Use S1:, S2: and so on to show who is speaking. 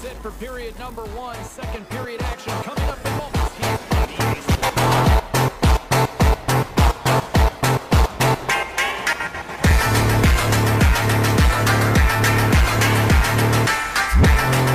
S1: That's it for period number one. Second period